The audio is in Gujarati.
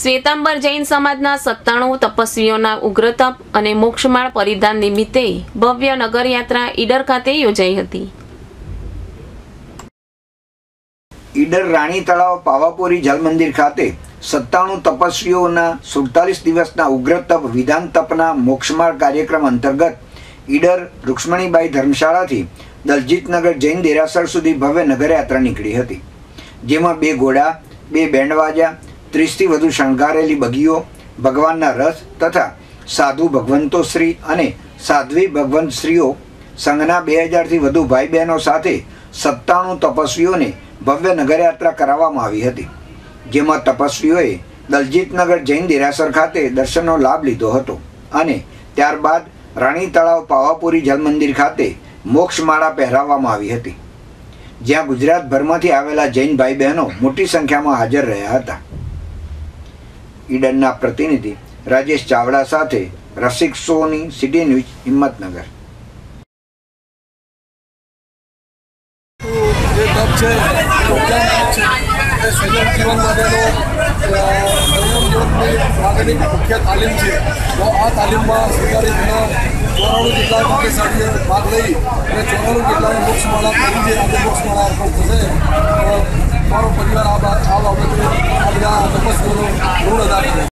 શ્વેતાંબર જૈન સમાજના સત્તાણું તપસ્વીઓના ઉગ્રતપ અને મોક્ષમાળ પરિધાન નિમિત્તે ભવ્ય નગરયાત્રા ઈડર ખાતે યોજાઈ હતી. ઈડર રાણી તળાવ પાવાપુરી જલ મંદિર ખાતે સત્તાણું તપસ્વીઓના સુડતાલીસ દિવસના ઉગ્ર તપ વિધાન તપના મોક્ષમાળ કાર્યક્રમ અંતર્ગત ઈડર રૂક્ષ્મણીબાઈ ધર્મશાળાથી દલજીતનગર જૈન દેરાસર સુધી ભવ્ય નગરયાત્રા નીકળી હતી. જેમાં બે ઘોડા, બે બેન્ડવાજા ત્રીસથી વધુ શણગારેલી બગીઓ, ભગવાનના રથ તથા સાધુ ભગવંતોશ્રી અને સાધ્વી ભગવંતશ્રીઓ સંઘના બે હજારથી વધુ ભાઈ બહેનો સાથે સત્તાણું તપસ્વીઓને ભવ્ય નગરયાત્રા કરાવવામાં આવી હતી, જેમાં તપસ્વીઓએ દલજીતનગર જૈન દેરાસર ખાતે દર્શનનો લાભ લીધો હતો અને ત્યારબાદ રાણી તળાવ પાવાપુરી જલમંદિર ખાતે મોક્ષમાળા પહેરાવવામાં આવી હતી, જ્યાં ગુજરાતભરમાંથી આવેલા જૈન ભાઈ બહેનો મોટી સંખ્યામાં હાજર રહ્યા હતા. ઈડનના પ્રતિનિધિ રાજેશ ચાવડા સાથે રસિક સોની સિટી ન્યૂઝ હિંમતનગર. તો આ તાલીમમાં આ બાબતે આ બધા તપસ્વીઓનો ねえ。